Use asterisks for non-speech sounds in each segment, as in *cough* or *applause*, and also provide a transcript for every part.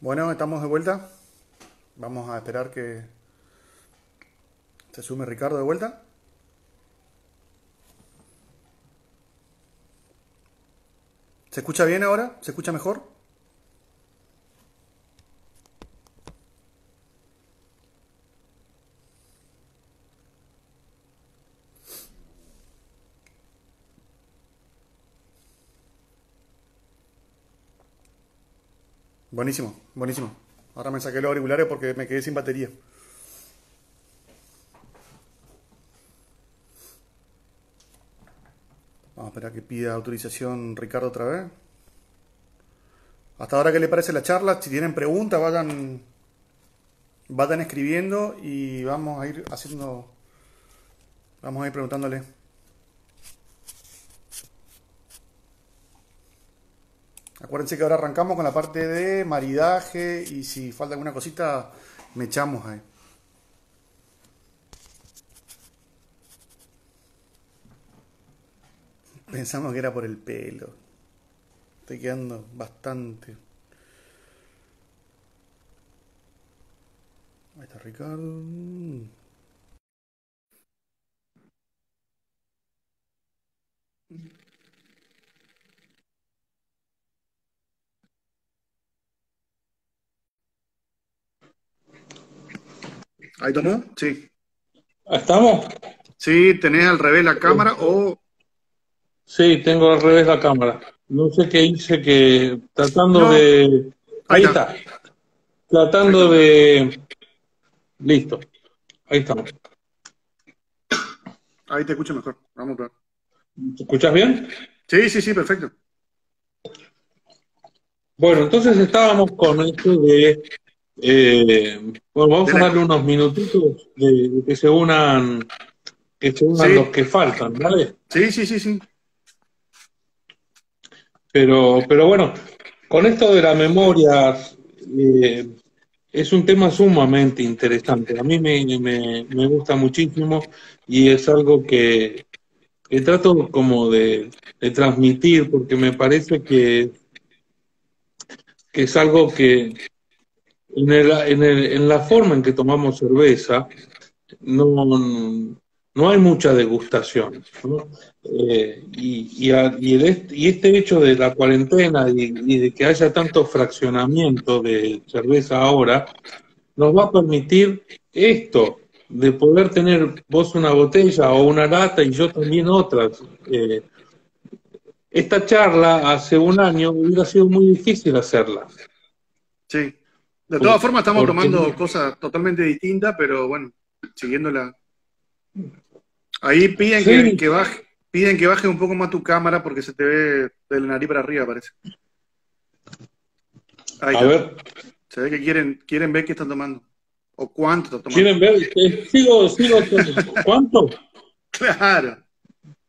Bueno, estamos de vuelta. Vamos a esperar que se sume Ricardo de vuelta. ¿Se escucha bien ahora? ¿Se escucha mejor? Buenísimo, buenísimo. Ahora me saqué los auriculares porque me quedé sin batería. Vamos a esperar que pida autorización Ricardo otra vez. Hasta ahora, ¿qué le parece la charla? Si tienen preguntas, vayan, vayan escribiendo y vamos a ir haciendo, vamos a ir preguntándole. Acuérdense que ahora arrancamos con la parte de maridaje y si falta alguna cosita, me echamos ahí. *laughs* Pensamos que era por el pelo. Estoy quedando bastante. Ahí está Ricardo. ¿Ahí tomó? Sí. ¿Estamos? Sí, tenés al revés la cámara o... Sí, tengo al revés la cámara. No sé qué hice que tratando No. de... Ahí Ahí está. está. Tratando de... Listo. Ahí estamos. Ahí te escucho mejor. Vamos a. ¿Te escuchas bien? Sí, sí, sí, perfecto. Bueno, entonces estábamos con esto de... eh, bueno, vamos a darle unos minutitos de, de que se unan, que se unan Sí. los que faltan, ¿vale? Sí, sí, sí, sí. Pero, pero bueno, con esto de la memoria eh, es un tema sumamente interesante. A mí me, me, me gusta muchísimo y es algo que, que trato como de, de transmitir porque me parece que, que es algo que en, el, en, el, en la forma en que tomamos cerveza no, no hay mucha degustación. ¿no? Eh, y, y, a- y el y este hecho de la cuarentena y, y de que haya tanto fraccionamiento de cerveza ahora, nos va a permitir esto, de poder tener vos una botella o una lata y yo también otras. Eh, esta charla hace un año hubiera sido muy difícil hacerla. Sí. De todas formas, estamos tomando cosas totalmente distintas, pero bueno, siguiendo la. Ahí piden Sí. que, que baje, piden que baje un poco más tu cámara porque se te ve de la nariz para arriba, parece. Ahí A está. ver, Se ve que quieren, quieren ver qué están tomando. O cuánto están tomando. ¿quieren ver? Eh, sigo, sigo. ¿Cuánto? Claro.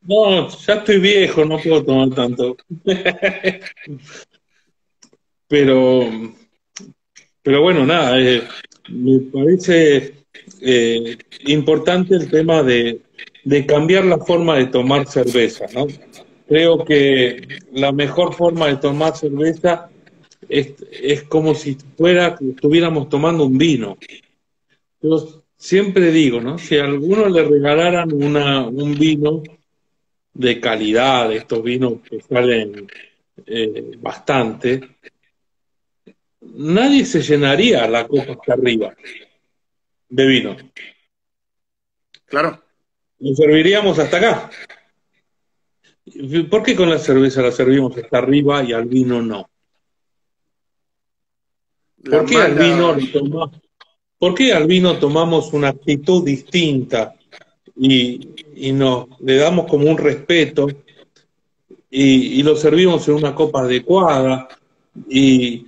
No, ya estoy viejo, no puedo tomar tanto. *laughs* Pero, pero bueno, nada, eh, me parece eh, importante el tema de, de cambiar la forma de tomar cerveza, ¿no? Creo que la mejor forma de tomar cerveza es, es como si fuera, estuviéramos tomando un vino. Yo siempre digo, ¿no? Si a alguno le regalaran una, un vino de calidad, estos vinos que salen eh, bastante, nadie se llenaría la copa hasta arriba de vino. Claro. Lo serviríamos hasta acá. ¿Por qué con la cerveza la servimos hasta arriba y al vino no? ¿Por qué al vino lo toma- ¿Por qué al vino tomamos una actitud distinta y, y nos le damos como un respeto y, y lo servimos en una copa adecuada y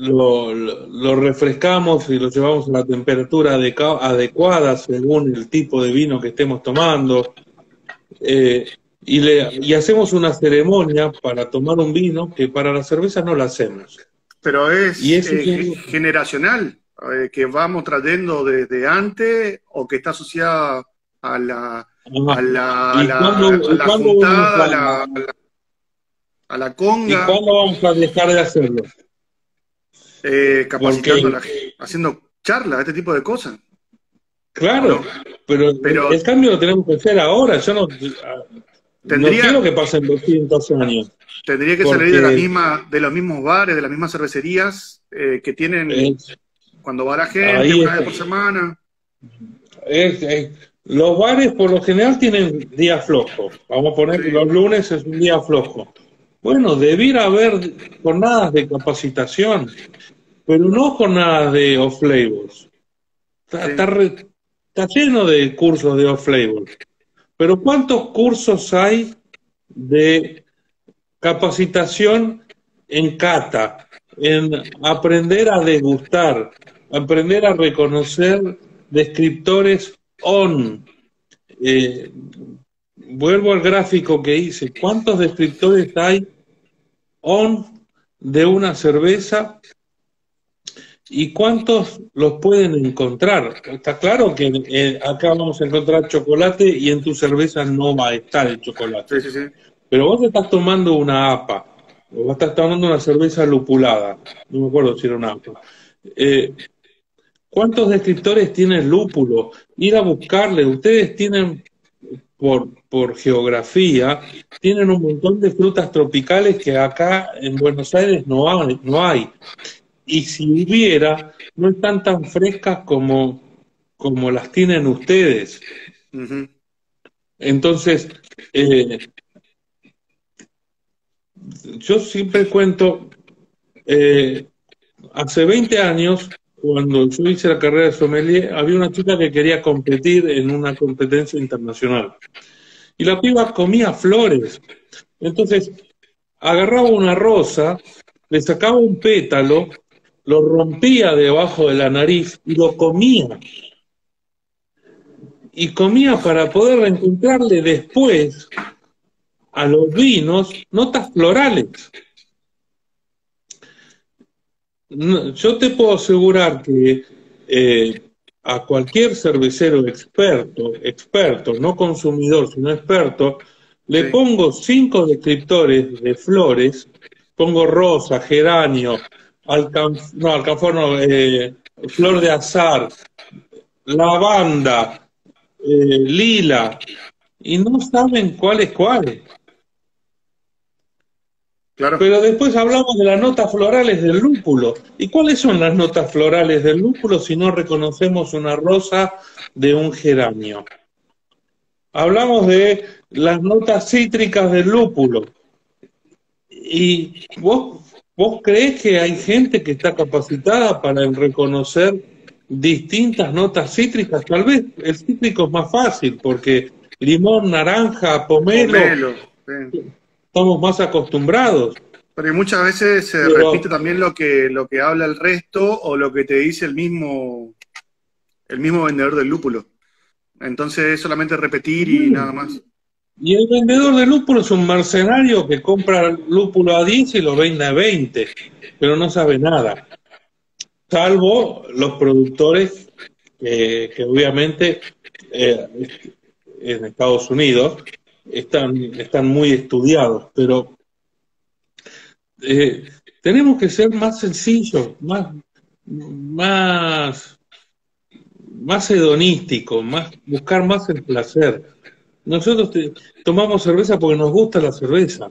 lo, lo- lo refrescamos y lo llevamos a la temperatura adecuada según el tipo de vino que estemos tomando? Eh, y, le, y hacemos una ceremonia para tomar un vino que para la cerveza no la hacemos. Pero es Y eh, generacional, eh, que vamos trayendo desde antes o que está asociada a la, a la, a ¿Y la, cuándo- a la juntada, a la, a la- a la ¿Y conga. cuándo vamos a dejar de hacerlo? Eh, capacitando, haciendo charlas, este tipo de cosas. Claro, pero, el cambio lo tenemos que hacer ahora. Yo no, tendría, quiero que pasen 200 años. Tendría que salir de, la misma, de los mismos bares, de las mismas cervecerías eh, que tienen cuando va la gente, una vez por semana. los bares por lo general tienen día flojo. Vamos a poner que los lunes es un día flojo. Bueno, debiera haber jornadas de capacitación, pero no jornadas de off-flavors. Está, lleno de cursos de off-flavors. Pero ¿cuántos cursos hay de capacitación en cata, en aprender a degustar, aprender a reconocer descriptores on? Eh, vuelvo al gráfico que hice. ¿Cuántos descriptores hay on de una cerveza y cuántos los pueden encontrar? Está claro que eh, acá vamos a encontrar chocolate y en tu cerveza no va a estar el chocolate. Pero vos estás tomando una APA, o vos estás tomando una cerveza lupulada, no me acuerdo si era una APA. Eh, ¿Cuántos descriptores tiene el lúpulo? Ir a buscarle. Ustedes tienen por, por geografía, tienen un montón de frutas tropicales que acá en Buenos Aires no hay. No hay. Y si hubiera, no están tan frescas como, como las tienen ustedes. Entonces, eh, yo siempre cuento, eh, hace 20 años cuando yo hice la carrera de sommelier, había una chica que quería competir en una competencia internacional. Y la piba comía flores. Entonces, agarraba una rosa, le sacaba un pétalo, lo rompía debajo de la nariz y lo comía. Y comía para poder reencontrarle después a los vinos notas florales yo te puedo asegurar que eh, a cualquier cervecero experto, experto, no consumidor, sino experto, le pongo cinco descriptores de flores, pongo rosa, geranio, no, alcanfor eh, flor de azar, lavanda, eh, lila, y no saben cuál es cuál. Pero después hablamos de las notas florales del lúpulo. ¿Y cuáles son las notas florales del lúpulo si no reconocemos una rosa de un geranio? Hablamos de las notas cítricas del lúpulo. ¿Y vos, vos crees que hay gente que está capacitada para reconocer distintas notas cítricas? Tal vez el cítrico es más fácil porque limón, naranja, pomelo estamos más acostumbrados. Pero muchas veces se repite también lo que, lo que habla el resto o lo que te dice el mismo, el mismo vendedor del lúpulo. Entonces es solamente repetir y nada más. Y el vendedor de lúpulo es un mercenario que compra lúpulo a 10 y lo vende a 20, pero no sabe nada. Salvo los productores que obviamente eh, en Estados Unidos están, están muy estudiados, pero eh, tenemos que ser más sencillos, más, más, más hedonísticos, más, buscar más el placer. Nosotros tomamos cerveza porque nos gusta la cerveza.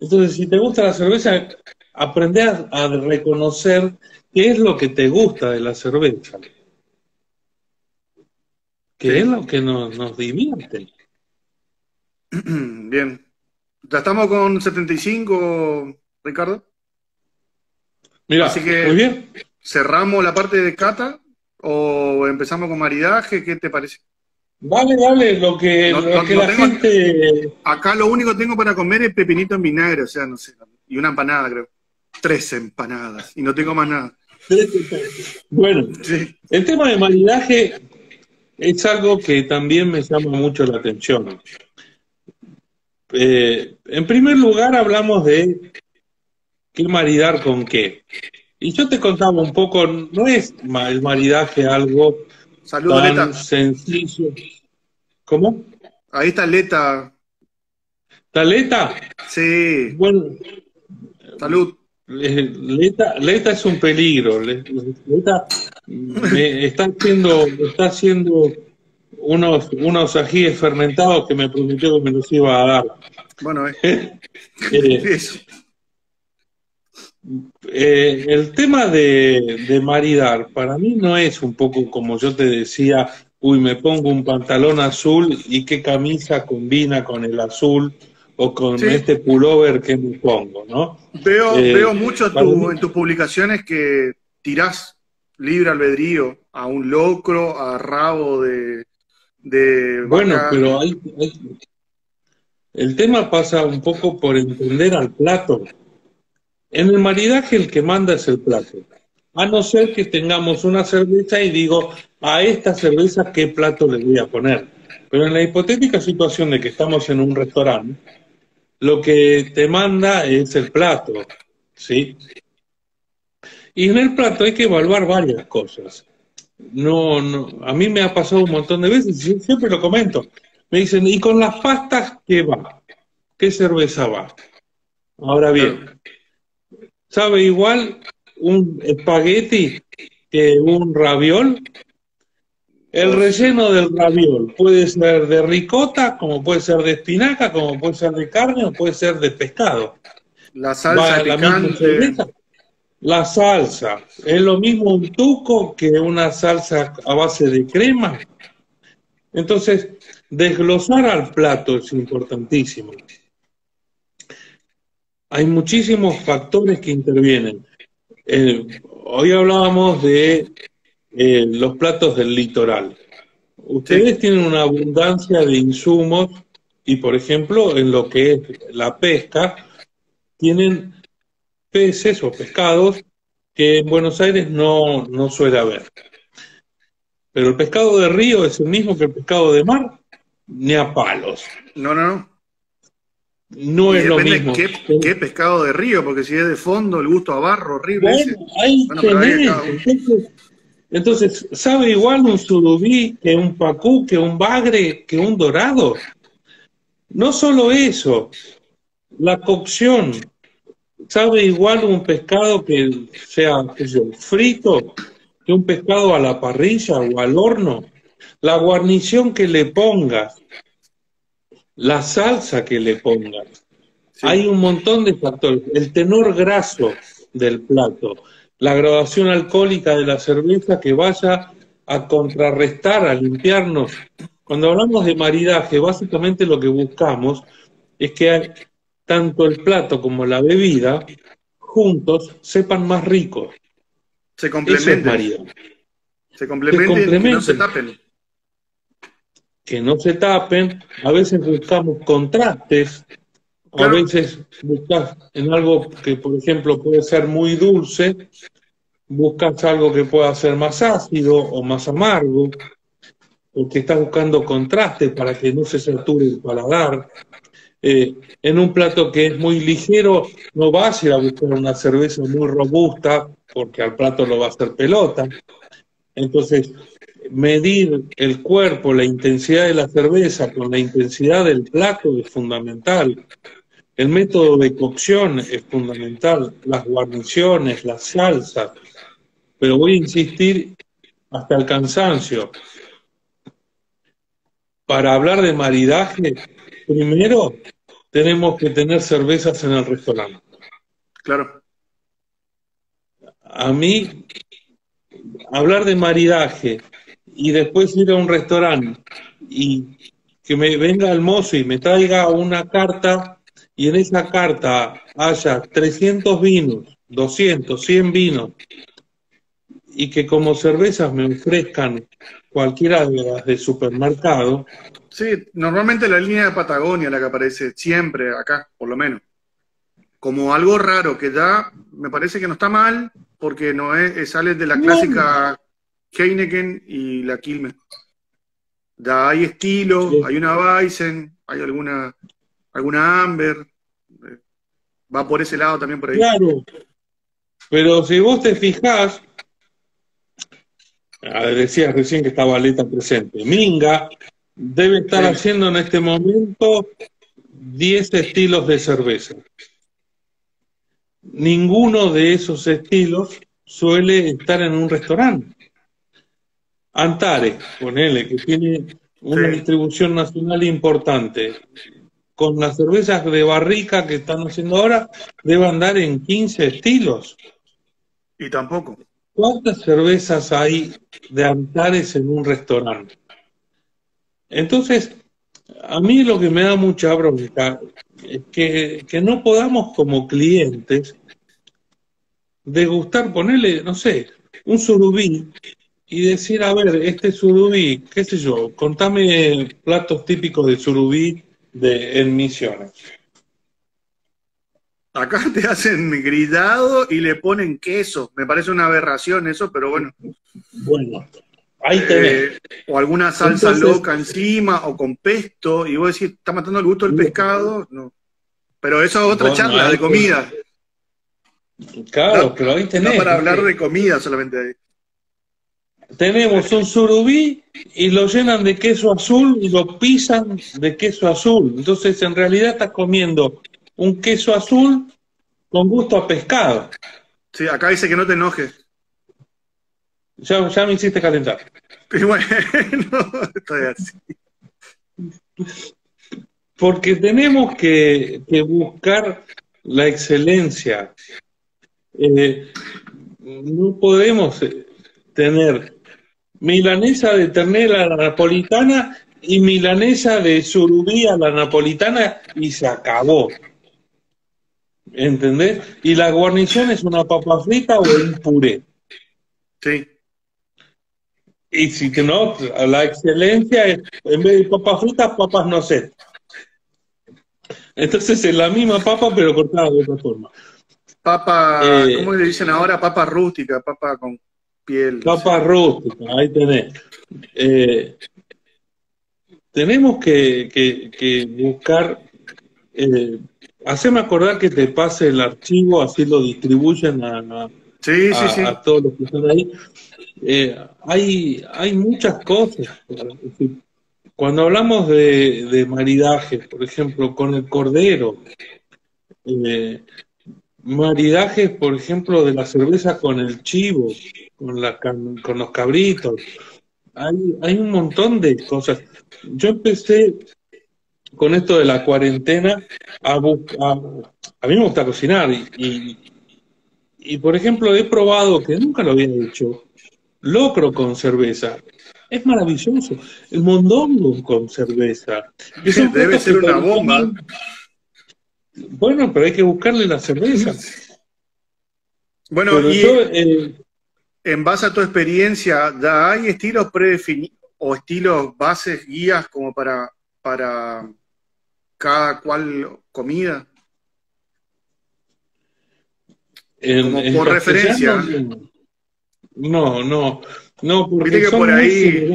Entonces, si te gusta la cerveza, aprende a, reconocer qué es lo que te gusta de la cerveza. ¿Qué es lo que nos, nos divierte? *clears throat* Bien. ¿Ya estamos con 75, Ricardo? Mira, Así que muy bien. ¿Cerramos la parte de cata o empezamos con maridaje? ¿Qué te parece? Vale, vale, lo que, la gente... Acá lo único que tengo para comer es pepinito en vinagre, o sea, no sé, y una empanada, creo. Tres empanadas, y no tengo más nada. bueno, el tema de maridaje es algo que también me llama mucho la atención. Eh, en primer lugar, hablamos de qué maridar con qué. Y yo te contaba un poco, no es el maridaje algo tan sencillo. ¿Cómo? Ahí está Leta. ¿Está Leta? Sí. Bueno. Salud. Leta, Leta es un peligro. Leta está haciendo, está haciendo unos, unos ajíes fermentados que me prometió que me los iba a dar. Bueno, eh. *laughs* eh, eh, el tema de, de, maridar, para mí no es un poco como yo te decía, uy, me pongo un pantalón azul y qué camisa combina con el azul o con este pullover que me pongo, ¿no? Veo, eh, veo mucho en tus publicaciones que tirás libre albedrío a un locro, a rabo de... de bueno, pero hay, el tema pasa un poco por entender al plato. En el maridaje el que manda es el plato. A no ser que tengamos una cerveza y digo, a esta cerveza qué plato le voy a poner. Pero en la hipotética situación de que estamos en un restaurante, lo que te manda es el plato, ¿sí? Y en el plato hay que evaluar varias cosas. No, no, a mí me ha pasado un montón de veces y siempre lo comento. Me dicen, ¿y con las pastas qué va? ¿Qué cerveza va? Ahora bien, ¿sabe igual un espagueti que un raviol? El relleno del raviol puede ser de ricota, como puede ser de espinaca, como puede ser de carne o puede ser de pescado. La salsa la, la salsa, ¿es lo mismo un tuco que una salsa a base de crema? Entonces, desglosar al plato es importantísimo. Hay muchísimos factores que intervienen. Eh, hoy hablábamos de eh, los platos del litoral. Ustedes tienen una abundancia de insumos y, por ejemplo, en lo que es la pesca, tienen peces o pescados que en Buenos Aires no, no suele haber. Pero el pescado de río es el mismo que el pescado de mar, ni a palos. No, no, no. No es lo mismo. Qué, qué, pescado de río, porque si es de fondo, el gusto a barro horrible. Bueno, ahí entonces, ¿sabe igual un surubí que un pacú, que un bagre, que un dorado? No solo eso, la cocción. ¿Sabe igual un pescado que sea frito que un pescado a la parrilla o al horno? La guarnición que le pongas, la salsa que le pongas. Hay un montón de factores. El tenor graso del plato la graduación alcohólica de la cerveza que vaya a contrarrestar, a limpiarnos. Cuando hablamos de maridaje, básicamente lo que buscamos es que tanto el plato como la bebida juntos sepan más ricos. Se complementen. Se complementen, que no se tapen. Que no se tapen. A veces buscamos contrastes. A veces buscas en algo que, por ejemplo, puede ser muy dulce, buscas algo que pueda ser más ácido o más amargo, porque estás buscando contraste para que no se sature el paladar. Eh, en un plato que es muy ligero, no vas a ir a buscar una cerveza muy robusta, porque al plato lo va a hacer pelota. Entonces, medir el cuerpo, la intensidad de la cerveza con la intensidad del plato es fundamental. El método de cocción es fundamental, las guarniciones, las salsas, pero voy a insistir hasta el cansancio. Para hablar de maridaje, primero tenemos que tener cervezas en el restaurante. Claro. A mí, hablar de maridaje y después ir a un restaurante y que me venga el mozo y me traiga una carta y en esa carta haya 300 vinos, 200, 100 vinos, y que como cervezas me ofrezcan cualquiera de las de supermercado. Sí, normalmente la línea de Patagonia, la que aparece siempre acá, por lo menos. Como algo raro, que ya me parece que no está mal, porque no es, sale de la clásica Heineken y la Quilmes. Ya hay estilo, hay una Weizen, hay alguna alguna Amber, va por ese lado también por ahí. Claro, pero si vos te fijás, ah, decías recién que estaba Aleta presente, Minga debe estar haciendo en este momento 10 estilos de cerveza. ninguno de esos estilos suele estar en un restaurante. Antares, ponele, que tiene una distribución nacional importante, con las cervezas de barrica que están haciendo ahora, debe andar en 15 estilos. Y tampoco. ¿Cuántas cervezas hay de Antares en un restaurante? Entonces, a mí lo que me da mucha bronca es que, que no podamos como clientes degustar, ponerle, no sé, un surubí y decir, a ver, este surubí, qué sé yo, contame platos típicos de surubí de, en Misiones. Acá te hacen gridado y le ponen queso. Me parece una aberración eso, pero bueno. Bueno, ahí. Eh, o alguna salsa loca encima, o con pesto, y vos decís, ¿está matando el gusto del pescado? No. Pero eso es otra charla de comida. Claro, pero ahí tenés. para hablar de comida solamente ahí. Tenemos un surubí y lo llenan de queso azul y lo pisan de queso azul. Entonces, en realidad estás comiendo un queso azul con gusto a pescado. Sí, acá dice que no te enojes. Ya, ya me hiciste calentar. Y bueno, *laughs* estoy así. Porque tenemos que, buscar la excelencia. Eh, no podemos tener milanesa de ternera a la napolitana y milanesa de surubí a la napolitana y se acabó. ¿Entendés? Y la guarnición es una papa frita o un puré. Sí. Y si que no, la excelencia es, en vez de papas fritas, papas no sé. Entonces es la misma papa, pero cortada de otra forma. Papa, eh, ¿cómo le dicen ahora? Papa rústica, papa con piel. Papa rústica, ahí tenés. Eh, tenemos que, buscar, eh, haceme acordar que te pase el archivo, así lo distribuyen a, todos los que están ahí. Eh, hay, hay muchas cosas. Cuando hablamos de, de maridaje, por ejemplo, con el cordero, eh, maridajes, por ejemplo, de la cerveza con el chivo, con, la, con los cabritos. Hay, hay un montón de cosas. Yo empecé con esto de la cuarentena a buscar. A mí me gusta cocinar y, y, por ejemplo, he probado que nunca lo había hecho locro con cerveza. Es maravilloso. El mondongo con cerveza. *laughs* Debe ser una bomba. Bueno, pero hay que buscarle la cerveza. Bueno, y eh, en base a tu experiencia, ¿hay estilos predefinidos o estilos bases, guías como para, para cada cual comida? Como por referencia. No, no, no, porque Viste que por ahí,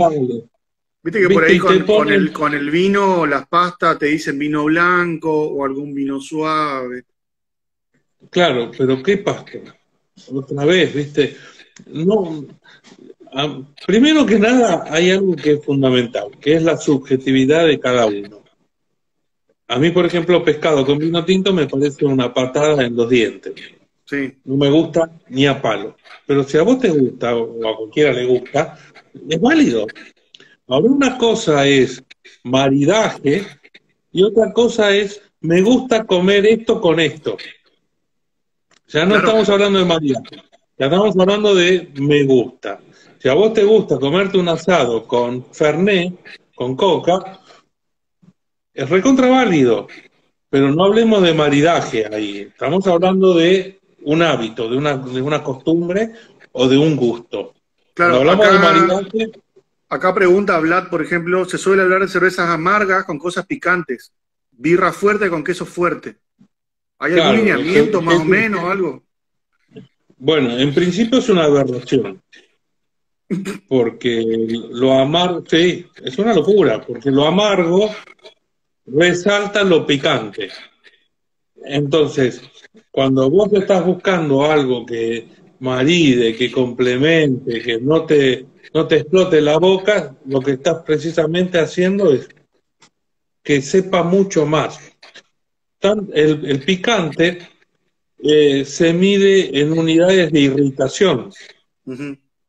Viste que por ahí con, el, con el vino, las pastas te dicen vino blanco o algún vino suave. Claro, pero ¿qué pasta? Otra vez, ¿viste? No, primero que nada hay algo que es fundamental, que es la subjetividad de cada uno. A mí, por ejemplo, pescado con vino tinto me parece una patada en los dientes. Sí. No me gusta ni a palo. Pero si a vos te gusta o a cualquiera le gusta, es válido. Ahora, una cosa es maridaje y otra cosa es me gusta comer esto con esto. Ya no estamos hablando de maridaje, ya estamos hablando de me gusta. Si a vos te gusta comerte un asado con Fernet, con coca, es recontraválido. Pero no hablemos de maridaje ahí. Estamos hablando de un hábito, de una, de una costumbre o de un gusto. Claro, hablamos de maridaje Acá pregunta Vlad, por ejemplo, se suele hablar de cervezas amargas con cosas picantes, birra fuerte con queso fuerte. ¿Hay algún lineamiento más o menos, algo? Bueno, en principio es una aberración. Porque lo amargo, sí, es una locura, porque lo amargo resalta lo picante. Entonces, cuando vos estás buscando algo que maride, que complemente, que no te no te explote la boca, lo que estás precisamente haciendo es que sepa mucho más. el, picante eh, se mide en unidades de irritación,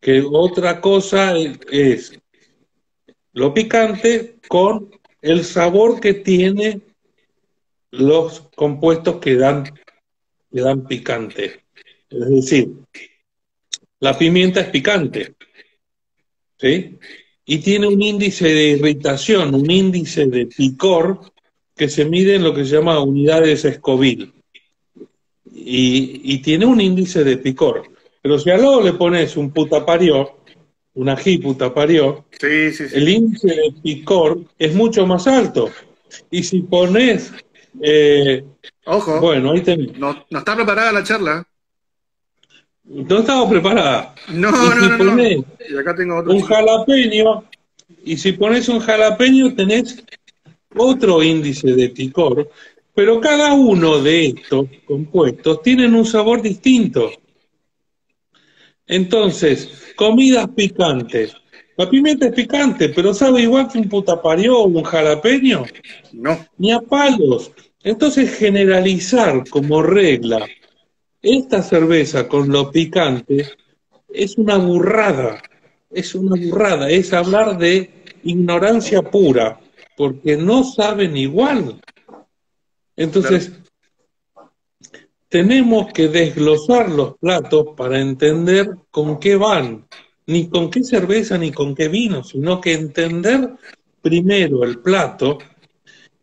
que otra cosa es lo picante con el sabor que tiene los compuestos que dan, que dan picante. Es decir, la pimienta es picante, ¿sí? Y tiene un índice de irritación, un índice de picor que se mide en lo que se llama unidades Scoville. Y, tiene un índice de picor. Pero si al lado le pones un puta parió, un ají puta parió, el índice de picor es mucho más alto. Y si pones... Eh, Ojo, bueno, ahí no, no está preparada la charla. No estaba preparada. No, no, no, Y acá tengo otro un jalapeño, y si pones un jalapeño tenés otro índice de picor, pero cada uno de estos compuestos tienen un sabor distinto. Entonces, comidas picantes. La pimienta es picante, pero sabe igual que un putaparió o un jalapeño. No. Ni a palos. Entonces, generalizar como regla esta cerveza con lo picante es una burrada, es una burrada, es hablar de ignorancia pura, porque no saben igual. Entonces, tenemos que desglosar los platos para entender con qué van, ni con qué cerveza ni con qué vino, sino que entender primero el plato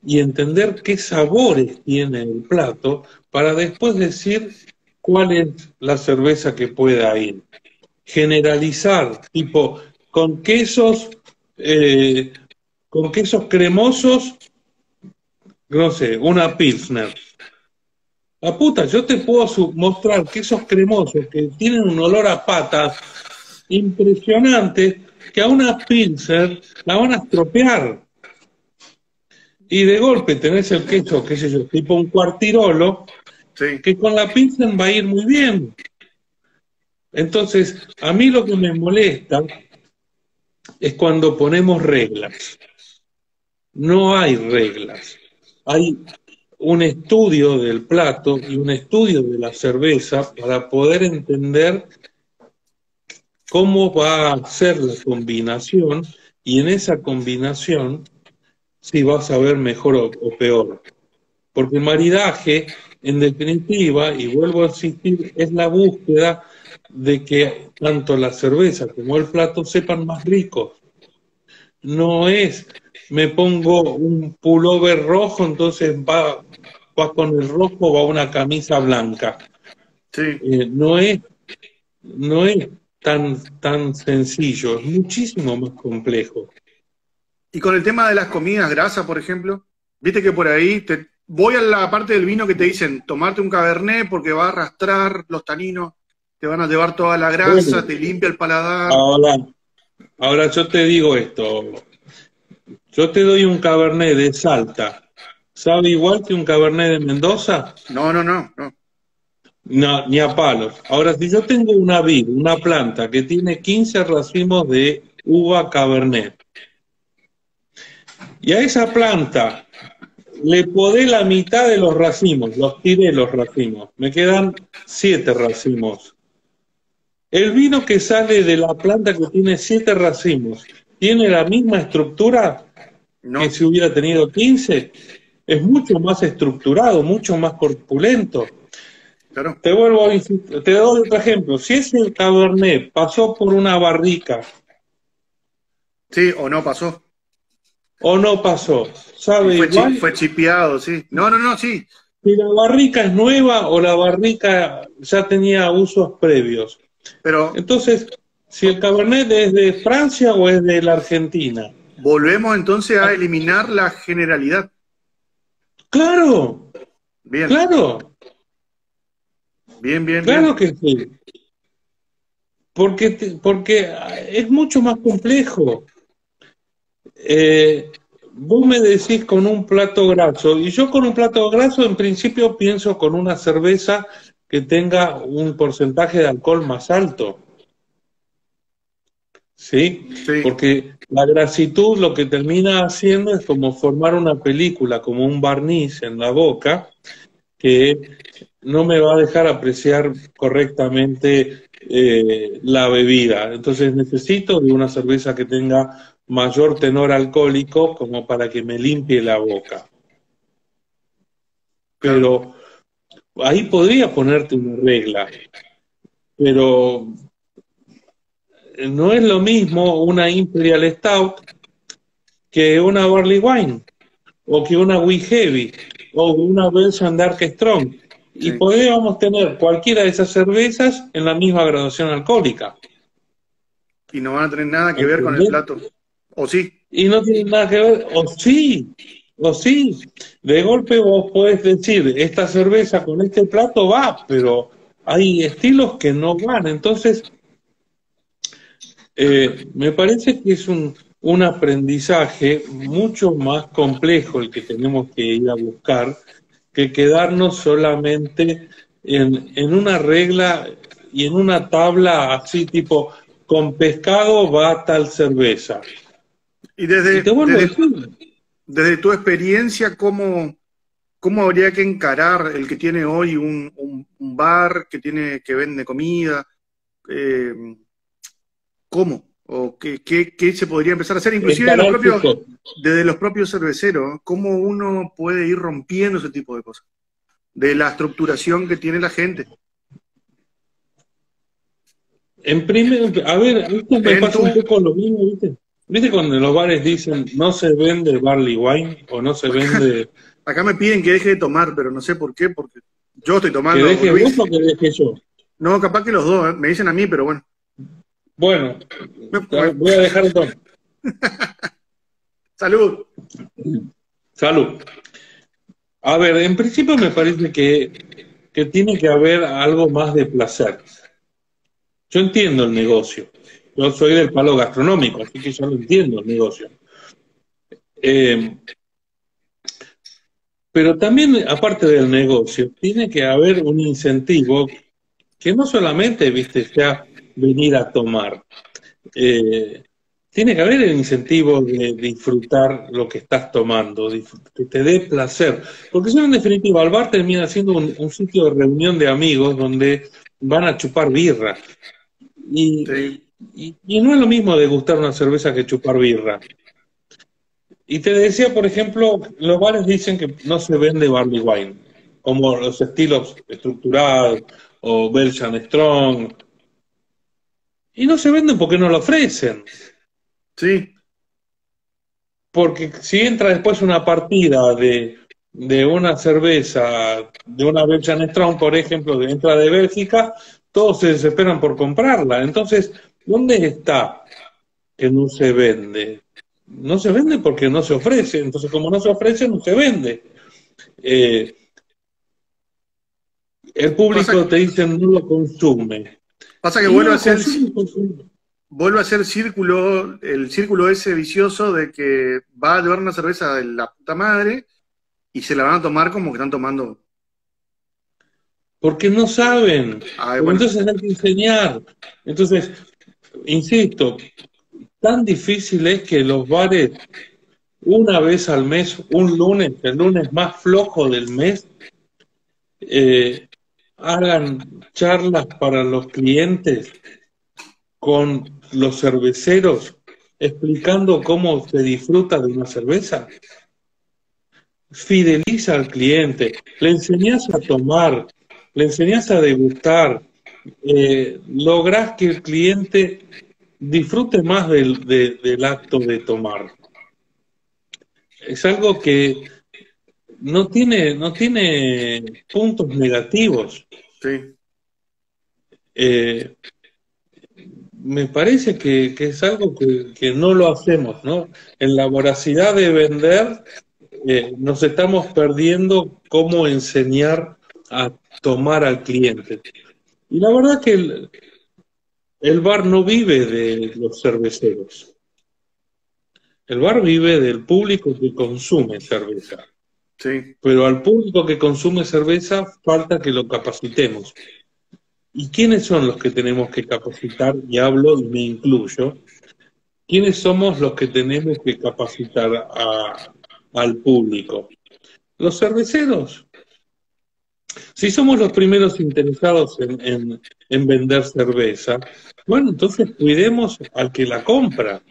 y entender qué sabores tiene el plato para después decir cuál es la cerveza que pueda ir. Generalizar, tipo, con quesos, eh, con quesos cremosos, no sé, una Pilsner. La puta, yo te puedo mostrar quesos cremosos que tienen un olor a patas impresionante que a una Pilsner la van a estropear. Y de golpe tenés el queso, qué sé yo, tipo un cuartirolo, que con la Pilsen va a ir muy bien. Entonces, a mí lo que me molesta es cuando ponemos reglas. No hay reglas. Hay un estudio del plato y un estudio de la cerveza para poder entender cómo va a ser la combinación y en esa combinación si vas a ver mejor o, o peor. Porque el maridaje en definitiva, y vuelvo a insistir, es la búsqueda de que tanto la cerveza como el plato sepan más ricos. No es, me pongo un pullover rojo, entonces va, va con el rojo, va una camisa blanca. Eh, no es, no es tan, tan sencillo, es muchísimo más complejo. Y con el tema de las comidas grasas, por ejemplo, viste que por ahí te, voy a la parte del vino que te dicen, tomarte un cabernet porque va a arrastrar los taninos, te van a llevar toda la grasa, te limpia el paladar. Ahora, ahora yo te digo esto, yo te doy un cabernet de Salta, ¿sabe igual que un cabernet de Mendoza? No, no, no, no. No, ni a palos. Ahora, si yo tengo una vid, una planta que tiene 15 racimos de uva cabernet, y a esa planta le podé la mitad de los racimos, los tiré los racimos, me quedan siete racimos. El vino que sale de la planta que tiene siete racimos, ¿tiene la misma estructura que si hubiera tenido 15? Es mucho más estructurado, mucho más corpulento. Te vuelvo a insistir, te doy otro ejemplo. Si ese cabernet pasó por una barrica. Sí, o no pasó. ¿O no pasó? ¿Sabe fue, fue chipeado, sí. No, no, no, sí. Si la barrica es nueva o la barrica ya tenía usos previos. Pero, entonces, si el Cabernet es de Francia o es de la Argentina. Volvemos entonces a eliminar la generalidad. Claro. Bien. Claro. Bien, bien. Claro que sí. Porque, porque es mucho más complejo. Eh, vos me decís con un plato graso, y yo con un plato graso en principio pienso con una cerveza que tenga un porcentaje de alcohol más alto. ¿Sí? Porque la grasitud lo que termina haciendo es como formar una película, como un barniz en la boca, que no me va a dejar apreciar correctamente eh, la bebida. Entonces necesito de una cerveza que tenga mayor tenor alcohólico como para que me limpie la boca. Pero ahí podría ponerte una regla, pero no es lo mismo una Imperial Stout que una Barley Wine, o que una Wee Heavy, o una Belgian Dark Strong. Y podríamos tener cualquiera de esas cervezas en la misma graduación alcohólica. Y no van a tener nada que ver con el plato. ¿O sí? Y no tienen nada que ver, o sí, o sí. De golpe vos podés decir, esta cerveza con este plato va, pero hay estilos que no van. Entonces, eh, me parece que es un, un aprendizaje mucho más complejo el que tenemos que ir a buscar que quedarnos solamente en, en una regla y en una tabla así tipo, con pescado va tal cerveza. Y desde, desde, tu experiencia, ¿cómo, ¿cómo habría que encarar el que tiene hoy un, un, bar que tiene que vende comida? Eh, ¿Cómo? ¿O qué, qué, se podría empezar a hacer? Inclusive los propios, desde los propios cerveceros, ¿cómo uno puede ir rompiendo ese tipo de cosas? De la estructuración que tiene la gente. En primer, a ver, esto me pasa un poco lo mismo, ¿viste? ¿Viste cuando en los bares dicen no se vende barley wine o no se vende... *laughs* Acá me piden que deje de tomar, pero no sé por qué, porque yo estoy tomando... ¿Que deje vos o que deje yo? No, capaz que los dos, ¿eh? me dicen a mí, pero bueno. Bueno, voy a dejar todo. *laughs* Salud. Salud. A ver, en principio me parece que, que tiene que haber algo más de placer. Yo entiendo el negocio. Yo soy del palo gastronómico, así que yo lo entiendo el negocio. Eh, pero también, aparte del negocio, tiene que haber un incentivo que no solamente, viste, sea venir a tomar. Eh, tiene que haber el incentivo de disfrutar lo que estás tomando, que te dé placer. Porque eso en definitiva, el bar termina siendo un, sitio de reunión de amigos donde van a chupar birra. Y, y, no es lo mismo degustar una cerveza que chupar birra. Y te decía, por ejemplo, los bares dicen que no se vende barley wine, como los estilos estructurados o Belgian Strong y no se venden porque no lo ofrecen. Sí. Porque si entra después una partida de, una cerveza, de una Belgian Strong, por ejemplo, de entra de Bélgica, todos se desesperan por comprarla. Entonces, ¿dónde está que no se vende? No se vende porque no se ofrece. Entonces, como no se ofrece, no se vende. Eh, el público te dice no lo consume. Pasa que vuelve a ser vuelve a ser círculo, el círculo ese vicioso de que va a llevar una cerveza de la puta madre y se la van a tomar como que están tomando. Porque no saben. Entonces hay que enseñar. Entonces, insisto, tan difícil es que los bares, una vez al mes, un lunes, el lunes más flojo del mes, eh, hagan charlas para los clientes con los cerveceros explicando cómo se disfruta de una cerveza? Fideliza al cliente, le enseñas a tomar, le enseñas a degustar, eh, logras que el cliente disfrute más del, del acto de tomar. Es algo que no tiene, no tiene puntos negativos. Sí. Eh, me parece que, es algo que, no lo hacemos, ¿no? En la voracidad de vender eh, nos estamos perdiendo cómo enseñar a tomar al cliente. Y la verdad que el, el bar no vive de los cerveceros. El bar vive del público que consume cerveza. Pero al público que consume cerveza falta que lo capacitemos. ¿Y quiénes son los que tenemos que capacitar? Y hablo y me incluyo. ¿Quiénes somos los que tenemos que capacitar al público? Los cerveceros. si somos los primeros interesados en, en, vender cerveza, bueno, entonces cuidemos al que la compra.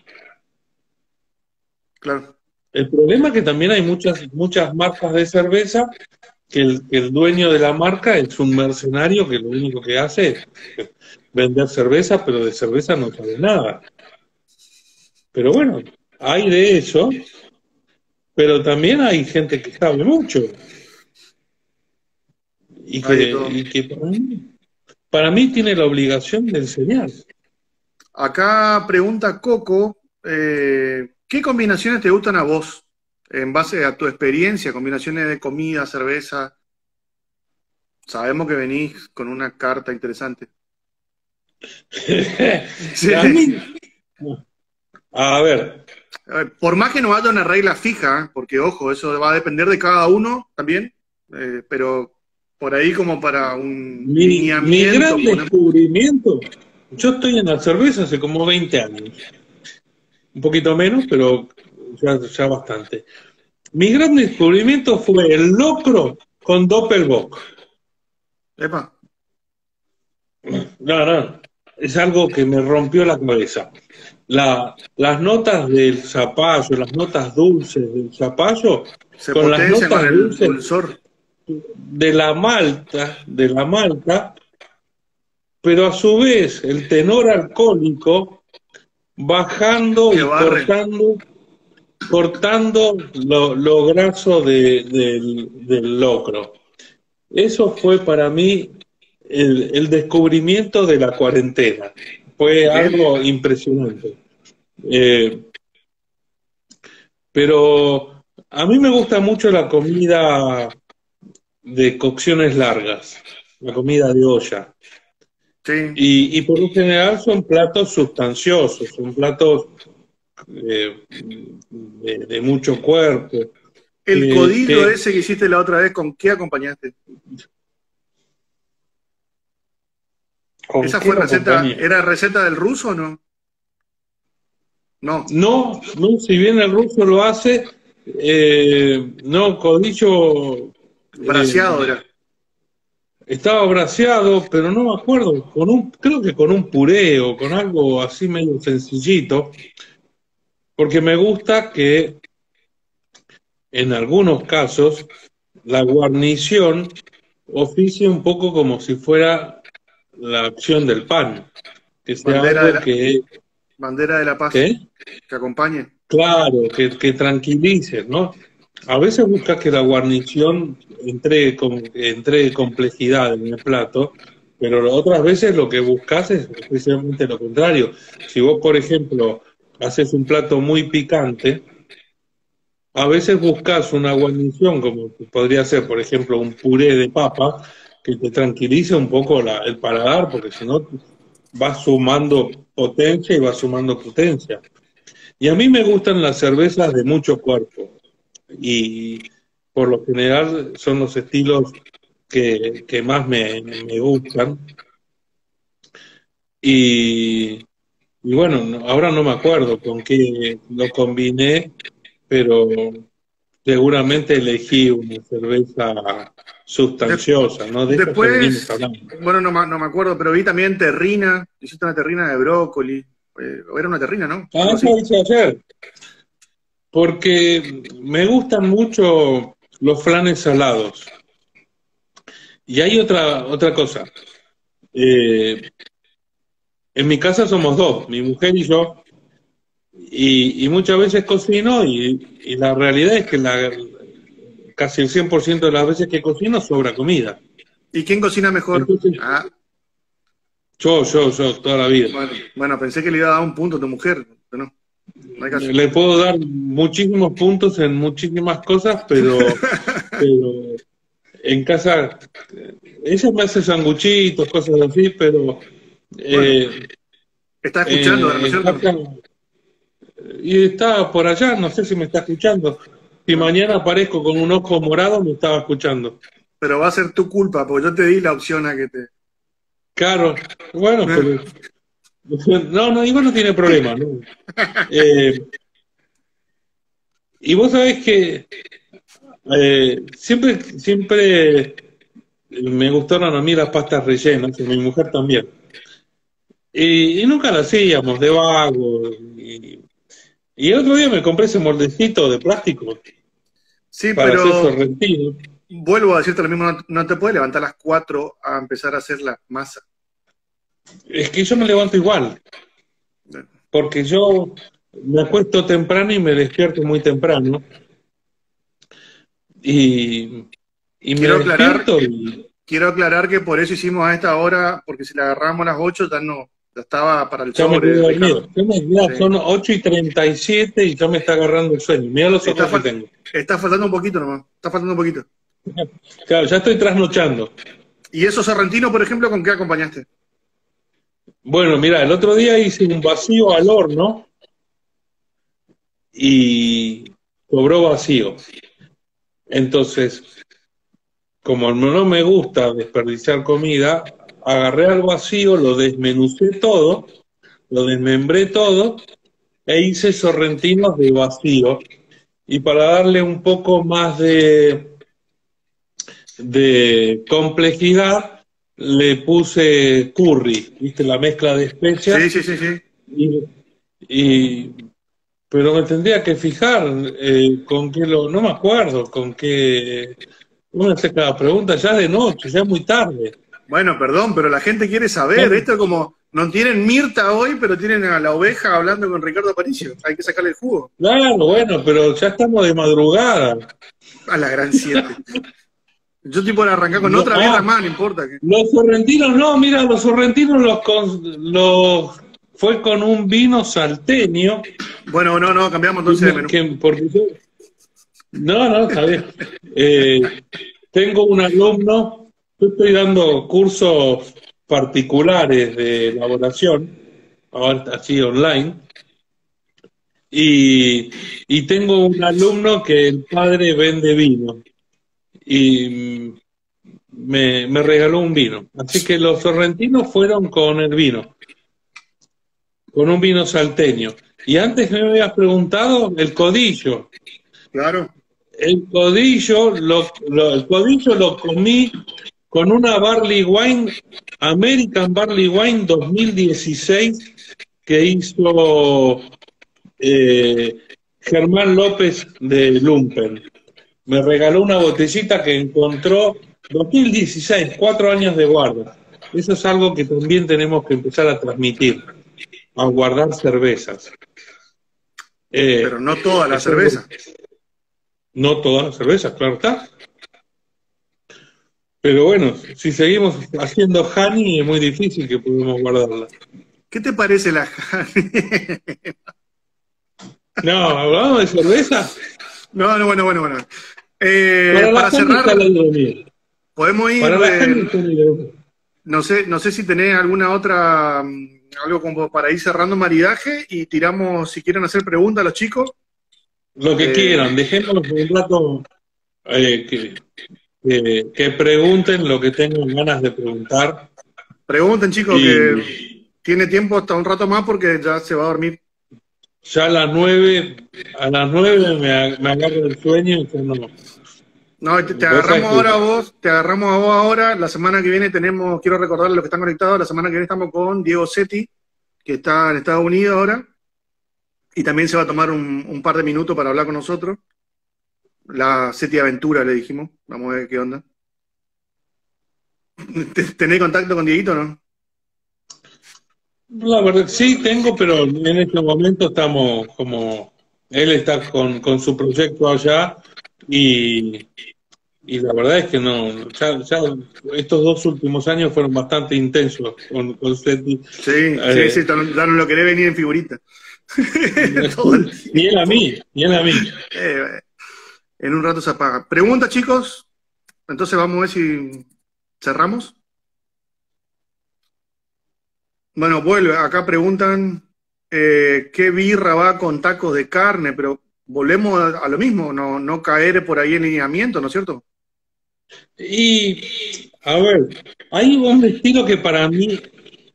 Claro. El problema es que también hay muchas, muchas marcas de cerveza que el, que el, dueño de la marca es un mercenario que lo único que hace es vender cerveza, pero de cerveza no sabe nada. Pero bueno, hay de eso, pero también hay gente que sabe mucho. Y que, para, mí, tiene la obligación de enseñar. Acá pregunta Coco, eh, ¿qué combinaciones te gustan a vos en base a tu experiencia? Combinaciones de comida, cerveza. Sabemos que venís con una carta interesante. *laughs* a, ver. Por más que no haya una regla fija, porque ojo, eso va a depender de cada uno también, eh, pero por ahí como para un mi, Mi gran descubrimiento, yo estoy en la cerveza hace como 20 años, un poquito menos, pero ya, bastante. Mi gran descubrimiento fue el locro con Doppelbock. Epa. No, no, es algo que me rompió la cabeza. La, las notas del zapallo, las notas dulces del zapallo, con las notas dulces, de la malta, de la malta, pero a su vez el tenor alcohólico bajando y cortando, cortando lo, lo graso del, locro. Eso fue para mí el, descubrimiento de la cuarentena. Fue algo impresionante. Eh, pero a mí me gusta mucho la comida de cocciones largas, la comida de olla. Y, por lo general son platos sustanciosos, son platos eh, de, mucho cuerpo. El codillo ese que hiciste la otra vez, ¿con qué acompañaste? ¿Esa fue receta, era receta del ruso o no? No. No, no, si bien el ruso lo hace, eh, no, codillo Braseado era. Estaba braseado, pero no me acuerdo, con un, creo que con un puré o con algo así medio sencillito, porque me gusta que en algunos casos la guarnición oficie un poco como si fuera la acción del pan, que sea bandera que bandera de la paz que acompañe. Claro, que, que tranquilice, ¿no? A veces buscas que la guarnición entre, entre complejidad en el plato, pero otras veces lo que buscas es precisamente lo contrario. Si vos, por ejemplo, haces un plato muy picante, a veces buscas una guarnición, como podría ser, por ejemplo, un puré de papa, que te tranquilice un poco el paladar, porque si no vas sumando potencia y vas sumando potencia. Y a mí me gustan las cervezas de mucho cuerpo y por lo general son los estilos que, más me, gustan. Y, bueno, ahora no me acuerdo con qué lo combiné, pero seguramente elegí una cerveza sustanciosa, ¿no? Después, bueno, no, no, me acuerdo, pero vi también terrina, hiciste una terrina de brócoli, eh, era una terrina, ¿no? Ah, eso hice ayer porque me gustan mucho los flanes salados. Y hay otra, otra cosa. Eh, en mi casa somos dos, mi mujer y yo, y, muchas veces cocino y, la realidad es que la, casi el 100% de las veces que cocino sobra comida. ¿Y quién cocina mejor? Ah. Yo, yo, yo, toda la vida. Bueno, bueno, pensé que le iba a dar un punto a tu mujer, pero no. Le puedo dar muchísimos puntos en muchísimas cosas, pero, *laughs* en casa ella me hace sanguchitos, cosas así, pero eh, está escuchando, eh, y está por allá, no sé si me está escuchando. Si mañana aparezco con un ojo morado, me estaba escuchando. Pero va a ser tu culpa, porque yo te di la opción a que te. Claro, bueno, pero *laughs* no, no, igual no tiene problema. Eh, y vos sabés que eh, siempre, siempre me gustaron a mí las pastas rellenas, y mi mujer también. Y, nunca las hacíamos, de vago. Y, y, el otro día me compré ese moldecito de plástico. Sí, pero vuelvo a decirte lo mismo, no, te puedes levantar a las 4 a empezar a hacer la masa. Es que yo me levanto igual. Porque yo me acuesto temprano y me despierto muy temprano. Y, y me quiero aclarar, quiero aclarar que por eso hicimos a esta hora, porque si la agarramos a las 8 ya no, ya estaba para el sobre. Son 8 y 37 y ya me está agarrando el sueño. Mira los ojos que tengo. Está faltando un poquito nomás, está faltando un poquito. *laughs* Claro, ya estoy trasnochando. ¿Y eso sorrentino, por ejemplo, con qué acompañaste? Bueno, mira, el otro día hice un vacío al horno y cobró vacío. Entonces, como no me gusta desperdiciar comida, agarré al vacío, lo desmenucé todo, lo desmembré todo e hice sorrentinos de vacío. Y para darle un poco más de, de complejidad, le puse curry, ¿viste? La mezcla de especias. Sí, sí, sí, sí. Y, pero me tendría que fijar eh, con qué lo. No me acuerdo, con qué. Uno hace cada pregunta ya de noche, ya muy tarde. Bueno, perdón, pero la gente quiere saber. Esto es como. No tienen Mirta hoy, pero tienen a la oveja hablando con Ricardo Aparicio. Hay que sacarle el jugo. Claro, bueno, pero ya estamos de madrugada. A la gran siete. *laughs* Yo tipo para arrancar con otra vez más, no importa. Los sorrentinos no, mira, los sorrentinos los, los fue con un vino salteño. Bueno, no, no, cambiamos entonces de menú. no, no, está bien. Eh, tengo un alumno, yo estoy dando cursos particulares de elaboración, ahora así online, y, y tengo un alumno que el padre vende vino y me, me regaló un vino. Así que los sorrentinos fueron con el vino con un vino salteño. Y antes me habías preguntado el codillo. Claro. El codillo lo, el codillo lo comí con una Barley Wine, American Barley Wine 2016, que hizo eh, Germán López de Lumpen. Me regaló una botellita que encontró 2016, cuatro años de guarda. Eso es algo que también tenemos que empezar a transmitir a guardar cervezas. Eh, Pero no todas las cervezas. No todas las cervezas, claro está. Pero bueno, si seguimos haciendo honey es muy difícil que podamos guardarla. ¿Qué te parece la honey? *laughs* no, ¿hablamos de cerveza? No, no, bueno, bueno, bueno. Eh, para, cerrar, podemos ir. Eh, no sé, no sé si tenés alguna otra mm, algo como para ir cerrando maridaje y tiramos, si quieren hacer preguntas a los chicos. Lo que eh, quieran, dejémoslo un rato eh, que, que, pregunten lo que tengan ganas de preguntar. Pregunten, chicos, que tiene tiempo hasta un rato más porque ya se va a dormir. Ya a las nueve, a las nueve me, me agarro el sueño no. No, te, agarramos ahora a vos, te agarramos a vos ahora. La semana que viene tenemos, quiero recordarle a los que están conectados, la semana que viene estamos con Diego Setti, que está en Estados Unidos ahora, y también se va a tomar un, par de minutos para hablar con nosotros. La Seti Aventura, le dijimos. Vamos a ver qué onda. *laughs* ¿Tenés contacto con Dieguito o no? La verdad, sí tengo, pero en este momento estamos como... Él está con, con su proyecto allá y, y la verdad es que no, ya, estos dos últimos años fueron bastante intensos con, con usted. Sí, sí, eh, sí, ya no lo querés venir en figurita. *laughs* ni él a mí, ni él a mí. Eh, en un rato se apaga. Pregunta, chicos. Entonces vamos a ver si cerramos. Bueno, vuelve. Acá preguntan eh, qué birra va con tacos de carne, pero volvemos a, lo mismo, no, no caer por ahí en lineamiento, ¿no es cierto? Y, a ver, hay un estilo que para mí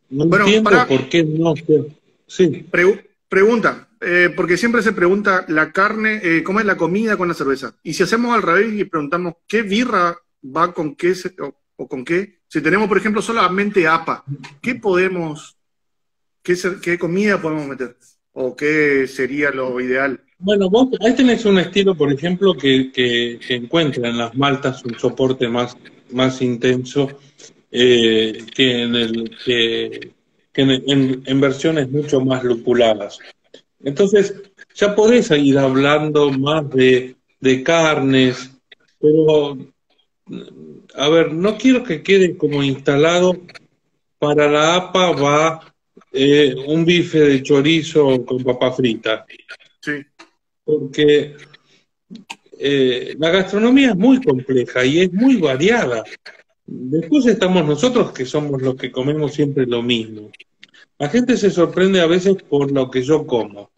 no entiendo por qué no. Sí. pregunta, eh, porque siempre se pregunta la carne, eh, ¿cómo es la comida con la cerveza? Y si hacemos al revés y preguntamos qué birra va con qué, ¿O con qué? Si tenemos, por ejemplo, solamente APA, ¿qué podemos, qué, comida podemos meter? ¿O qué sería lo ideal? Bueno, vos ahí tenés un estilo, por ejemplo, que, que, encuentra en las maltas un soporte más, más intenso eh, que, en, el, que, en, en, versiones mucho más lupuladas. Entonces, ya podés ir hablando más de, de carnes, pero, a ver, no quiero que quede como instalado, para la APA va eh, un bife de chorizo con papa frita. Sí. Porque eh, la gastronomía es muy compleja y es muy variada. Después estamos nosotros que somos los que comemos siempre lo mismo. La gente se sorprende a veces por lo que yo como.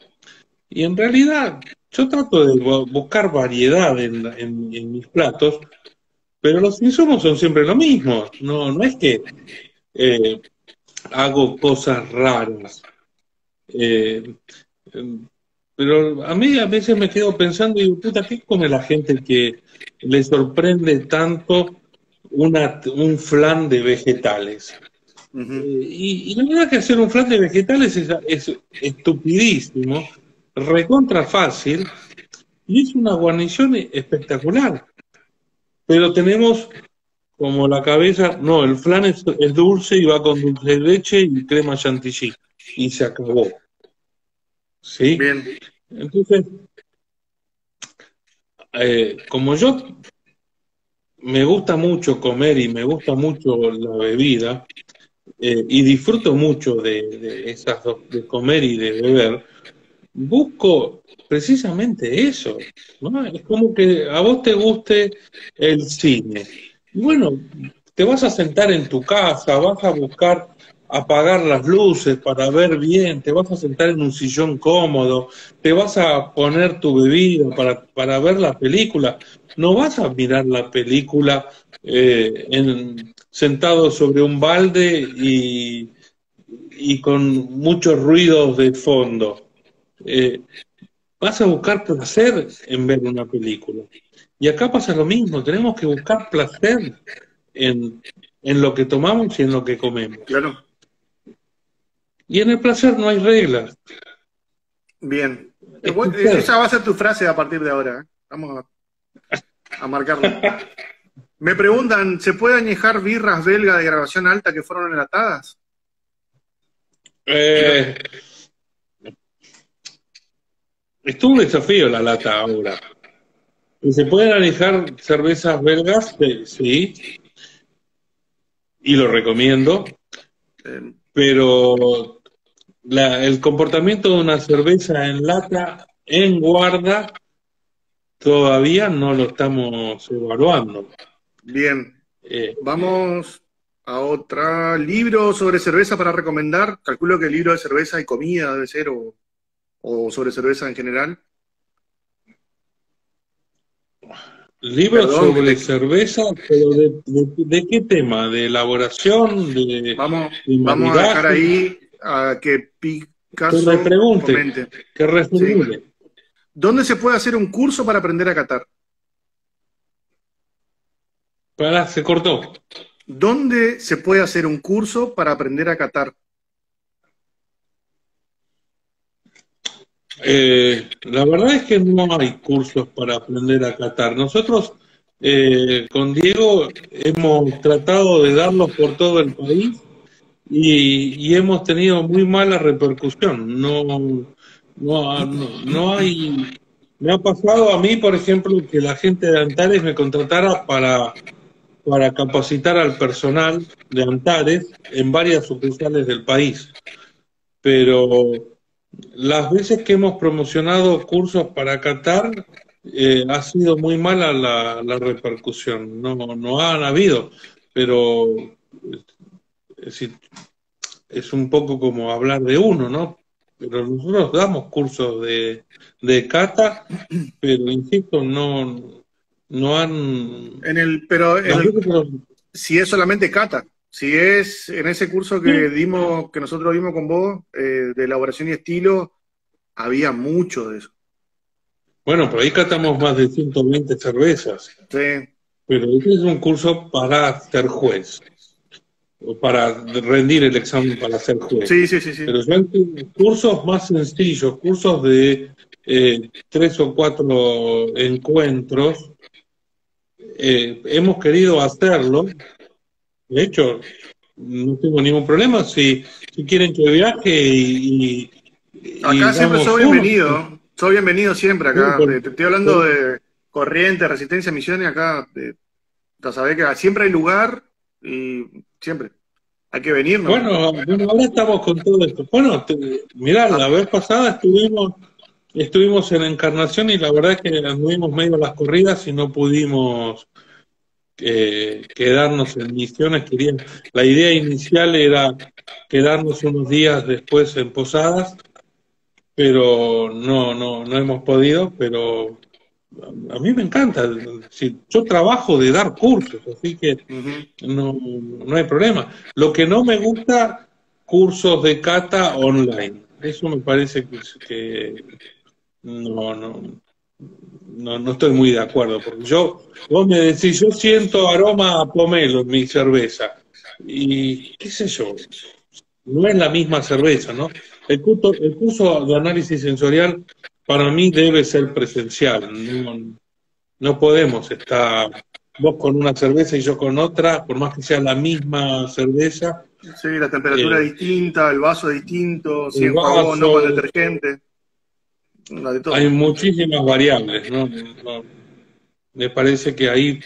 Y en realidad yo trato de buscar variedad en, mis platos, pero los insumos son siempre lo mismo. No, no es que eh, hago cosas raras. Eh, pero a mí a veces me quedo pensando digo, puta, ¿qué come la gente que le sorprende tanto una, un flan de vegetales? Eh, y, la verdad que hacer un flan de vegetales es, es estupidísimo recontra fácil y es una guarnición espectacular. Pero tenemos como la cabeza, no, el flan es, dulce y va con dulce de leche y crema chantilly. Y se acabó. ¿Sí? Bien. Entonces, eh, como yo me gusta mucho comer y me gusta mucho la bebida, eh, y disfruto mucho de, de esas dos, de comer y de beber, busco precisamente eso. ¿no? Es como que a vos te guste el cine. Y bueno, te vas a sentar en tu casa, vas a buscar apagar las luces para ver bien, te vas a sentar en un sillón cómodo, te vas a poner tu bebida para, para ver la película. No vas a mirar la película eh, en, sentado sobre un balde y, y con muchos ruidos de fondo. Eh, vas a buscar placer en ver una película. Y acá pasa lo mismo, tenemos que buscar placer en, lo que tomamos y en lo que comemos. Claro. Y en el placer no hay reglas. Bien. Esa va a ser tu frase a partir de ahora. ¿eh? Vamos a, a marcarla. *laughs* Me preguntan, ¿se puede añejar birras belga de grabación alta que fueron enlatadas? Eh, es un desafío la lata ahora. ¿Se pueden alejar cervezas belgas? Sí. Y lo recomiendo. Pero el comportamiento de una cerveza en lata, en guarda, todavía no lo estamos evaluando. Bien. Eh, Vamos a otra. Libro sobre cerveza para recomendar. Calculo que el libro de cerveza y comida debe ser, o o sobre cerveza en general? Libros sobre cerveza, pero de, qué tema? ¿De elaboración? De, vamos vamos a dejar ahí a que Picasso que pregunte, que reformule. ¿Dónde se puede hacer un curso para aprender a catar? Para, se cortó. ¿Dónde se puede hacer un curso para aprender a catar? Eh, la verdad es que no hay cursos para aprender a catar. Nosotros eh, con Diego hemos tratado de darlos por todo el país y, hemos tenido muy mala repercusión. No, no, no, hay. Me ha pasado a mí, por ejemplo, que la gente de Antares me contratara para, para capacitar al personal de Antares en varias sucursales del país. Pero las veces que hemos promocionado cursos para Qatar, eh, ha sido muy mala la, repercusión. No, no han habido, pero es, es un poco como hablar de uno, ¿no? Pero nosotros damos cursos de, de cata, pero insisto, no, no han. En el, pero si es solamente cata. Si es en ese curso que dimos, que nosotros dimos con vos, eh, de elaboración y estilo, había mucho de eso. Bueno, por ahí catamos más de 120 cervezas. Sí. pero este es un curso para ser juez, o para rendir el examen para ser juez. Sí, sí, sí. sí. Pero son cursos más sencillos, cursos de eh, tres o cuatro encuentros, eh, hemos querido hacerlo. De hecho, no tengo ningún problema. Si, si quieren que viaje y. acá siempre soy bienvenido. Soy bienvenido siempre acá. te estoy hablando de corriente, resistencia, misiones. Acá, de, sabés que siempre hay lugar y siempre. Hay que venir, Bueno, ahora estamos con todo esto. Bueno, mirá, la vez pasada estuvimos estuvimos en Encarnación y la verdad es que anduvimos medio las corridas y no pudimos eh, quedarnos en misiones. Querían, la idea inicial era quedarnos unos días después en Posadas, pero no, no, no hemos podido, pero a mí me encanta. Si, yo trabajo de dar cursos, así que no, no hay problema. Lo que no me gusta, cursos de cata online. Eso me parece que no, no, no, no estoy muy de acuerdo, porque yo, vos me decís, yo siento aroma a pomelo en mi cerveza, y qué sé yo, no es la misma cerveza, ¿no? El curso, el curso de análisis sensorial para mí debe ser presencial, no, no podemos estar vos con una cerveza y yo con otra, por más que sea la misma cerveza. Sí, la temperatura es eh, distinta, el vaso es distinto, si jabón, no con detergente. Hay muchísimas variables, ¿no? Me parece que ahí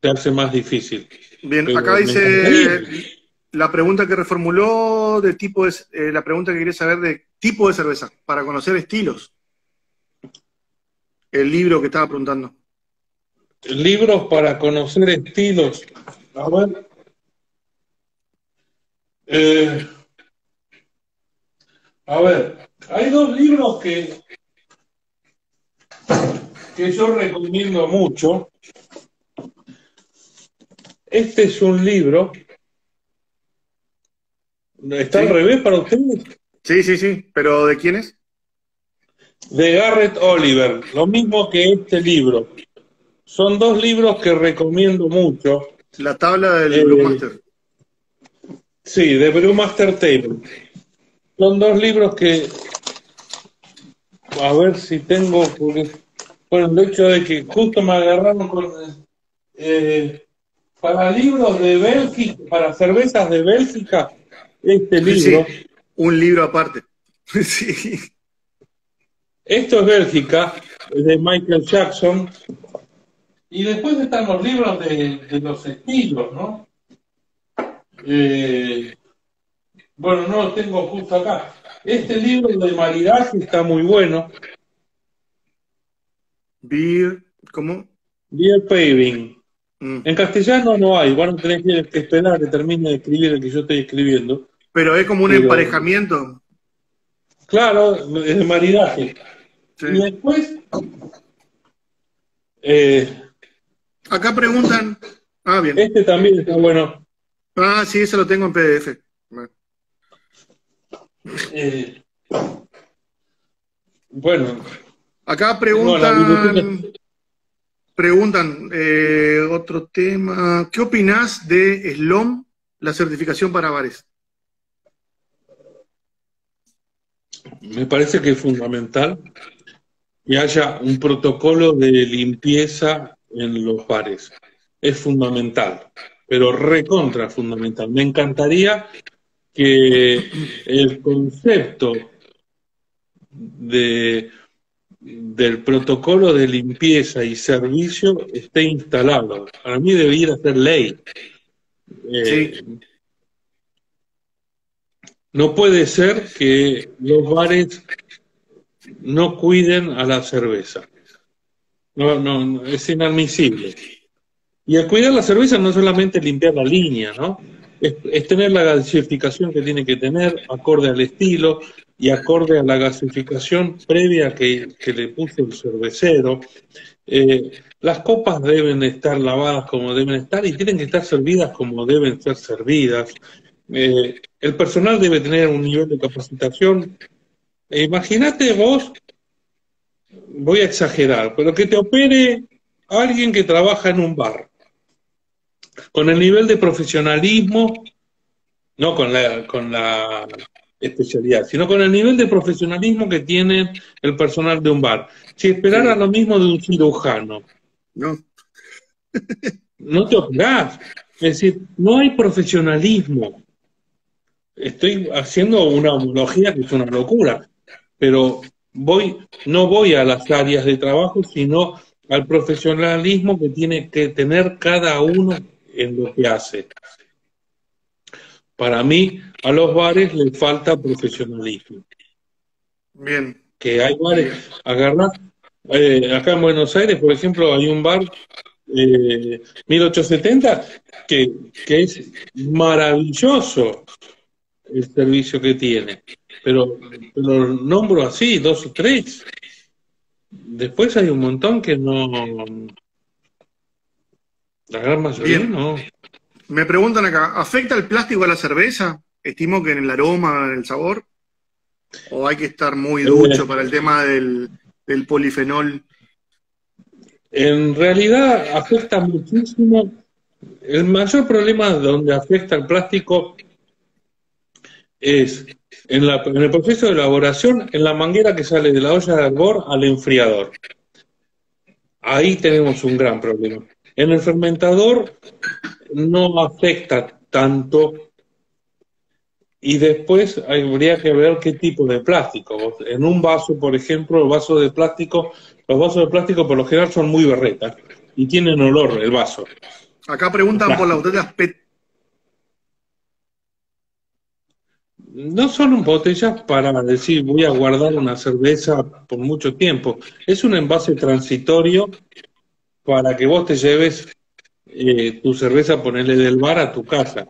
te hace más difícil. Bien, acá dice la pregunta que reformuló de tipo es eh, la pregunta que quería saber de tipo de cerveza para conocer estilos. El libro que estaba preguntando. Libros para conocer estilos. A ver. Eh, a ver, hay dos libros que, que yo recomiendo mucho. Este es un libro. ¿Está al revés para ustedes? Sí, sí, sí. ¿Pero de quién es? De Garrett Oliver. Lo mismo que este libro. Son dos libros que recomiendo mucho. La tabla del eh, Brewmaster. Sí, de Brewmaster Table. Son dos libros que a ver si tengo, porque por el hecho de que justo me agarraron con eh, para libros de Bélgica, para cervezas de Bélgica, este libro. un libro aparte. *laughs* sí. Esto es Bélgica, de Michael Jackson. Y después están los libros de, los estilos, ¿no? Eh, bueno, no lo tengo justo acá. Este libro de maridaje está muy bueno. Beer, ¿cómo? Beer Paving. Mm. En castellano no hay, van a tener que esperar que termine de escribir el que yo estoy escribiendo. Pero es como un emparejamiento. Claro, es de maridaje. Y después. Eh, Acá preguntan. Ah, bien. Este también está bueno. Ah, sí, ese lo tengo en PDF. Eh, bueno. Acá preguntan, preguntan eh, otro tema. ¿Qué opinas de SLOM, la certificación para bares? Me parece que es fundamental que haya un protocolo de limpieza en los bares. Es fundamental, pero recontra fundamental. Me encantaría que el concepto de, del protocolo de limpieza y servicio esté instalado. Para mí debería ser ley. Eh, no puede ser que los bares no cuiden a la cerveza. No, no, es inadmisible. Y el cuidar la cerveza no es solamente limpiar la línea, ¿no? Es, tener la gasificación que tiene que tener, acorde al estilo y acorde a la gasificación previa que, le puso el cervecero. Eh, las copas deben estar lavadas como deben estar y tienen que estar servidas como deben ser servidas. Eh, el personal debe tener un nivel de capacitación. Imagínate vos, voy a exagerar, pero que te opere alguien que trabaja en un bar, con el nivel de profesionalismo, no con la, con la especialidad, sino con el nivel de profesionalismo que tiene el personal de un bar. Si esperara lo mismo de un cirujano, no, *laughs* no te operás. Es decir, no hay profesionalismo. Estoy haciendo una homología que es una locura, pero voy, no voy a las áreas de trabajo, sino al profesionalismo que tiene que tener cada uno en lo que hace. Para mí, a los bares les falta profesionalismo. Bien. Que hay bares, agarrar, eh, acá en Buenos Aires, por ejemplo, hay un bar eh, 1870 que, que es maravilloso el servicio que tiene, pero lo nombro así, dos o tres. Después hay un montón que no. La gran mayoría no. Me preguntan acá, ¿afecta el plástico a la cerveza? Estimo que en el aroma, en el sabor. ¿O hay que estar muy ducho para el tema del, del polifenol? En realidad afecta muchísimo. El mayor problema donde afecta el plástico es en, la, en, el proceso de elaboración, en la manguera que sale de la olla de albor al enfriador. Ahí tenemos un gran problema. En el fermentador no afecta tanto y después habría que ver qué tipo de plástico. En un vaso, por ejemplo, el vaso de plástico, los vasos de plástico por lo general son muy berretas y tienen olor el vaso. Acá preguntan por las botellas PET. No son botellas para decir voy a guardar una cerveza por mucho tiempo. Es un envase transitorio para que vos te lleves eh, tu cerveza, ponerle del bar a tu casa.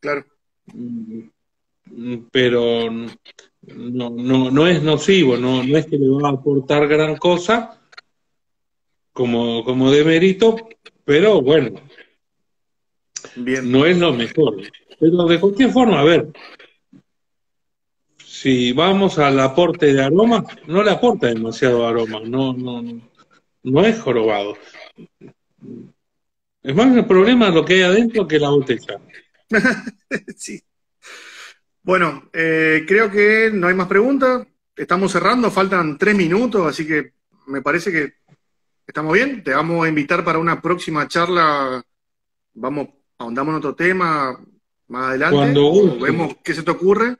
Claro. Mm, pero no, no, no es nocivo, no, no es que le va a aportar gran cosa como, como de mérito, pero bueno, Bien. no es lo mejor. Pero de cualquier forma, a ver, si vamos al aporte de aroma, no le aporta demasiado aroma, no, no, no es jorobado. Es más el problema lo que hay adentro que la botella. *laughs* sí. Bueno, eh, creo que no hay más preguntas. Estamos cerrando, faltan tres minutos, así que me parece que estamos bien. Te vamos a invitar para una próxima charla. Vamos, ahondamos en otro tema más adelante. Cuando Vemos qué se te ocurre.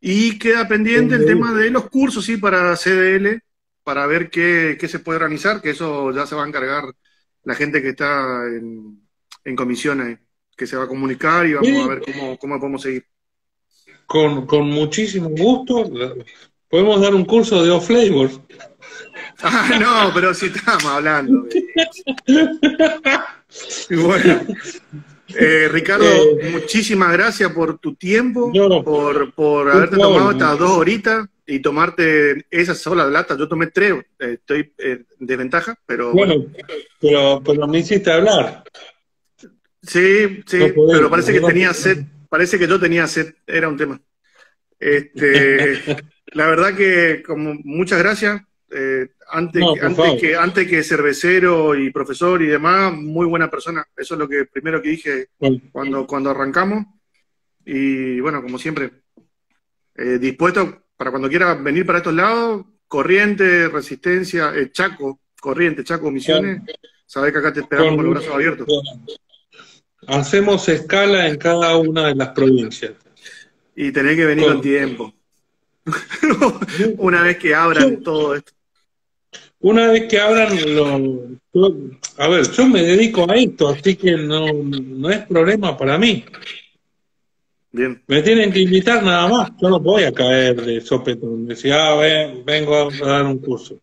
Y queda pendiente el tema de los cursos, sí, para CDL, para ver qué, qué se puede organizar, que eso ya se va a encargar la gente que está en, en comisiones, que se va a comunicar y vamos a ver cómo, cómo podemos seguir. Con, con muchísimo gusto. Podemos dar un curso de off-flavors. *laughs* Ah, no, pero si estamos hablando. *laughs* y bueno, eh, Ricardo, eh, muchísimas gracias por tu tiempo, por, por haberte tomado estas dos horitas y tomarte esa sola lata. Yo tomé tres, eh, estoy en desventaja, pero. Bueno, Pero, pero me hiciste hablar. Sí, sí, pero parece que tenía sed, parece que yo tenía sed, era un tema. Este, *laughs* la verdad que, como muchas gracias. Eh, antes, antes, que, antes que cervecero y profesor y demás, muy buena persona. Eso es lo que primero que dije cuando, cuando arrancamos. Y bueno, como siempre, eh, dispuesto para cuando quiera venir para estos lados, Corriente, Resistencia, eh, Chaco, Corriente, Chaco, Misiones, sabés que acá te esperamos con los brazos abiertos. Hacemos escala en cada una de las provincias. Y tenés que venir con tiempo. *laughs* una vez que abran todo esto. Una vez que abran, lo, a ver, yo me dedico a esto, así que no, no es problema para mí. Bien. Me tienen que invitar nada más, yo no voy a caer de sopetón, decir, ah, vengo a dar un curso.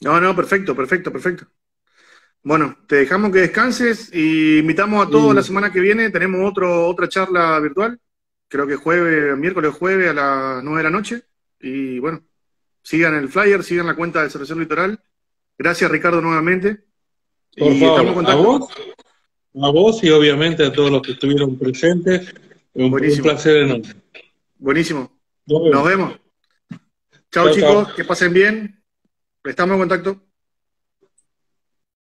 No, no, perfecto, perfecto, perfecto. Bueno, te dejamos que descanses y invitamos a todos la semana que viene, tenemos otro, otra charla virtual, creo que jueves, miércoles jueves a las nueve de la noche, y bueno, Sigan el flyer, sigan la cuenta de Cervecero Litoral. Gracias, Ricardo, nuevamente. Por favor, a vos, a vos y obviamente a todos los que estuvieron presentes. Un, placer enorme. Buenísimo. Nos vemos. Chao, chicos, que pasen bien. Estamos en contacto.